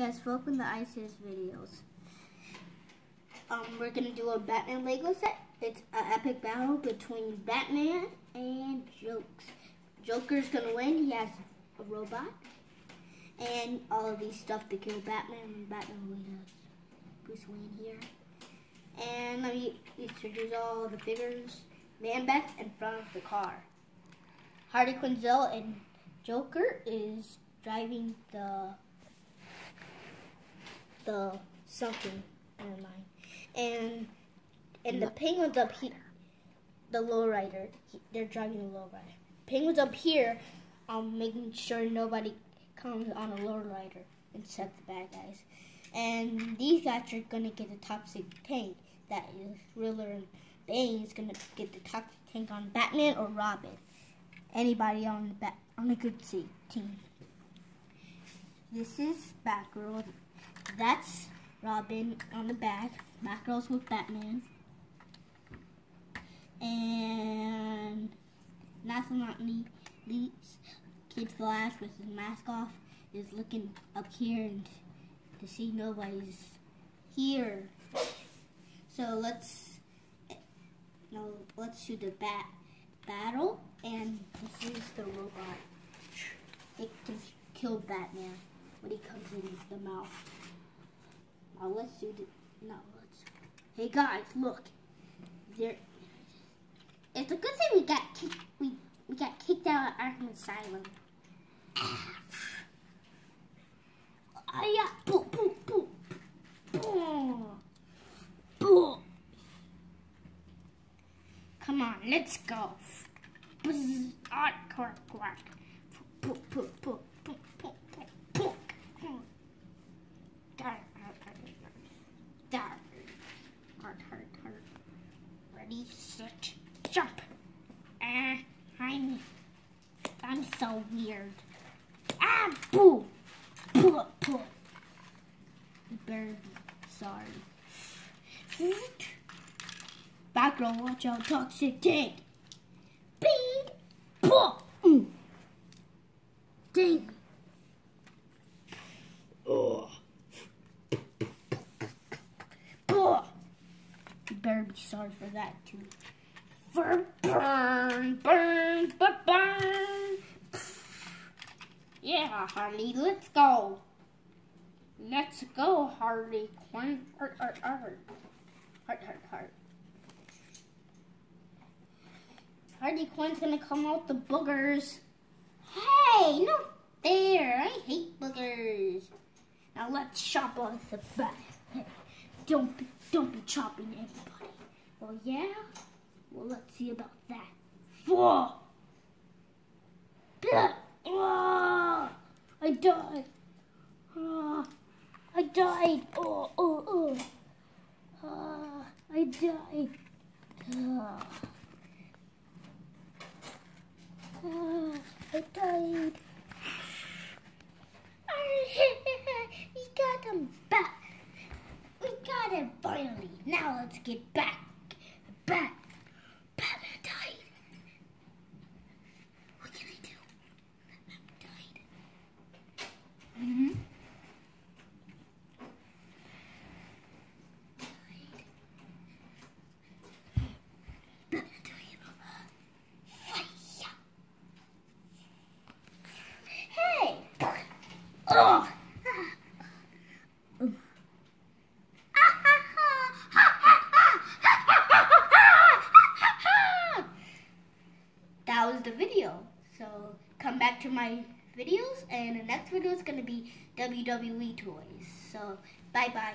guys, welcome to ISIS videos. Um, we're gonna do a Batman Lego set. It's an epic battle between Batman and Jokes. Joker's gonna win. He has a robot and all of these stuff to kill Batman. And Batman leaders. Bruce Wayne here. And let me introduce all the figures. Man Bat in front of the car. Harley Quinzel and Joker is driving the the something. Never mind. And and the penguins up here, the lowrider. He, they're driving the lowrider. Penguins up here, um, making sure nobody comes on a lowrider set the bad guys. And these guys are gonna get the toxic tank. That is Riddler and Bane is gonna get the toxic tank on Batman or Robin. Anybody on the bat on a good team. This is Batgirl. That's Robin on the back. Batgirl's with Batman. And last but not least, Kid Flash with his mask off is looking up here and to see nobody's here. So let's no, let's do the bat battle, and this is the robot. It can kill Batman when he comes in the mouth. Now let's do the no. Let's. Hey guys, look. There. It's a good thing we got kicked. We we got kicked out of Arkham Asylum. Ah, yeah. Boo, boo, boo. Boo. Boo. Come on, let's go. Buzz, ah, quack, poo, poo, poo, poo, poo. Dar, dar, dar, Hard, hard, hard. Ready, set, jump. Ah, I'm, I'm so weird. Ah, boo. Pull up. You sorry. Background, watch out, toxic tank. Be sorry for that, too. For burn, burn, burn, burn. Yeah, Harley, let's go. Let's go, Harley Quinn. Heart, heart. Heart, heart, heart. Harley Quinn's gonna come out the boogers. Hey, no fair. I hate boogers. Now let's chop off the back. Don't be, don't be chopping anybody. Oh yeah? Well, let's see about that. Four. Oh, I died. Oh, I died. Oh, oh, oh. Oh, I died. Oh. Oh, I died. we got him back. We got him finally. Now let's get back. Back. was the video. So come back to my videos and the next video is going to be WWE toys. So bye bye.